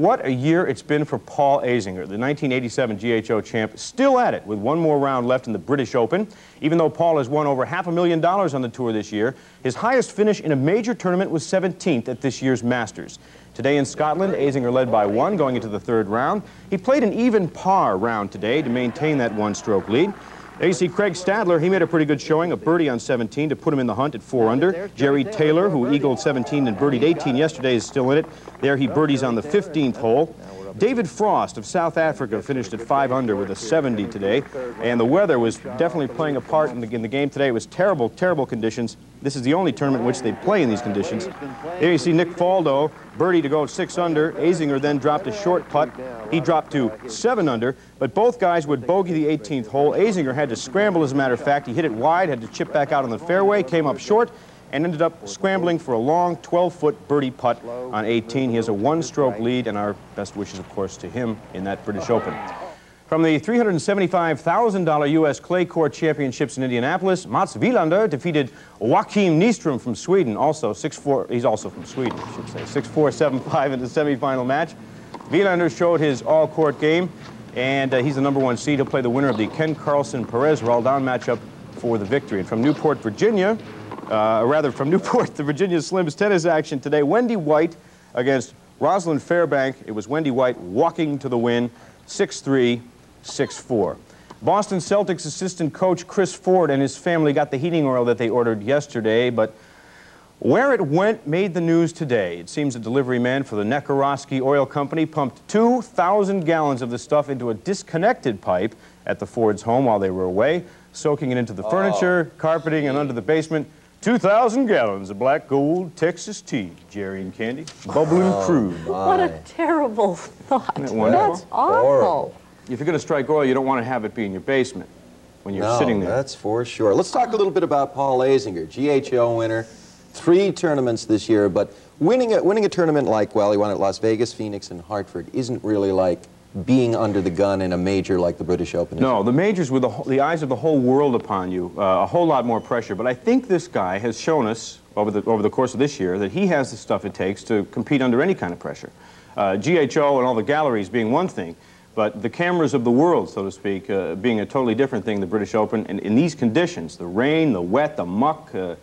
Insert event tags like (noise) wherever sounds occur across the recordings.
What a year it's been for Paul Azinger, the 1987 GHO champ, still at it with one more round left in the British Open. Even though Paul has won over half a million dollars on the tour this year, his highest finish in a major tournament was 17th at this year's Masters. Today in Scotland, Azinger led by one going into the third round. He played an even par round today to maintain that one-stroke lead. There you see Craig Stadler. He made a pretty good showing, a birdie on 17 to put him in the hunt at 4 under. Jerry Taylor, who eagled 17 and birdied 18 yesterday, is still in it. There he birdies on the 15th hole. David Frost of South Africa finished at 5 under with a 70 today, and the weather was definitely playing a part in the, in the, game today. It was terrible, terrible conditions. This is the only tournament in which they play in these conditions. There you see Nick Faldo, birdie to go 6 under. Azinger then dropped a short putt. He dropped to 7 under, but both guys would bogey the 18th hole. Azinger had to scramble, as a matter of fact. He hit it wide, had to chip back out on the fairway, came up short, and ended up scrambling for a long 12-foot birdie putt on 18. He has a one-stroke lead, and our best wishes, of course, to him in that British Open. From the $375,000 U.S. Clay Court Championships in Indianapolis, Mats Wilander defeated Joakim Nystrom from Sweden, also 6-4, he's also from Sweden, I should say, 6'4", 7'5", in the semifinal match. Wilander showed his all-court game, and uh, he's the number one seed. He'll play the winner of the Ken Carlsson-Perez Roldan matchup for the victory. And from Newport, Virginia, uh, rather from Newport, (laughs) the Virginia Slims tennis action today. Wendy White against Rosalind Fairbank. It was Wendy White walking to the win, 6-3, 6-4. Boston Celtics assistant coach Chris Ford and his family got the heating oil that they ordered yesterday, but where it went made the news today. It seems a delivery man for the Nekarosky Oil Company pumped 2,000 gallons of the stuff into a disconnected pipe at the Ford's home while they were away, soaking it into the furniture, oh, carpeting, and under the basement. 2,000 gallons of black gold Texas tea, Jerry and Candy, bubbling oh, crude. What a terrible thought. That's awful. If you're going to strike oil, you don't want to have it be in your basement when you're no, sitting there. that's for sure. Let's talk a little bit about Paul Azinger, GHO winner, three tournaments this year, but winning a, winning a tournament like, well, he won at Las Vegas, Phoenix, and Hartford isn't really like being under the gun in a major like the British Open? No, the majors with the, the eyes of the whole world upon you, uh, a whole lot more pressure. But I think this guy has shown us over the, over the course of this year that he has the stuff it takes to compete under any kind of pressure. Uh, GHO and all the galleries being one thing, but the cameras of the world, so to speak, uh, being a totally different thing, the British Open. And in these conditions, the rain, the wet, the muck, uh,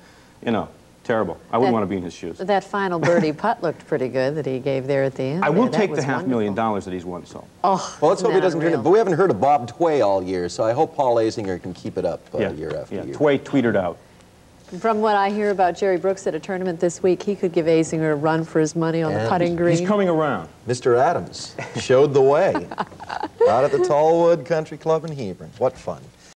you know, Terrible. I wouldn't that, want to be in his shoes. That final birdie (laughs) putt looked pretty good that he gave there at the end. I will there. take the half wonderful. million dollars that he's won, so. Oh, well, let's hope he doesn't turn it. But we haven't heard of Bob Tway all year, so I hope Paul Azinger can keep it up uh, yeah. year after yeah. year. Tway tweeted out. From what I hear about Jerry Brooks at a tournament this week, he could give Azinger a run for his money on and the putting green. He's coming around. Mr. Adams showed the way (laughs) out at the Tallwood Country Club in Hebron. What fun.